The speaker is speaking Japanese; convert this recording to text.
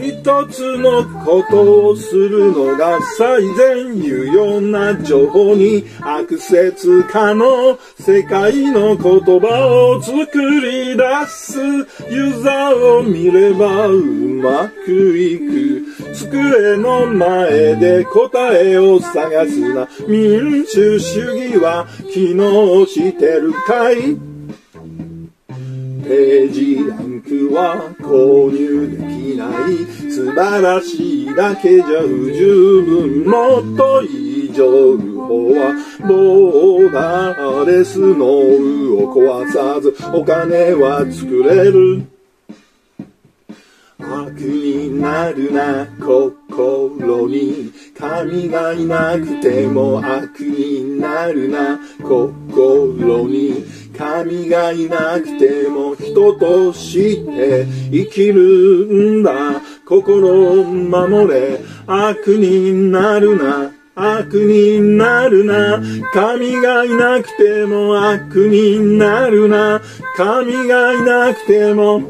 一つのことをするのが最善有用な情報にアクセス可能。世界の言葉を作り出すユーザーを見ればうまくいく。机の前で答えを探すな。民主主義は機能してるかい？ページランクは購入できない素晴らしいだけじゃ不十分もっといい情報はボーダーレスのウを壊さずお金は作れる。悪になるな心に神がいなくても悪になるな心に。神がいなくても人として生きるんだ。心を守れ。悪になるな。悪になるな。神がいなくても悪になるな。神がいなくても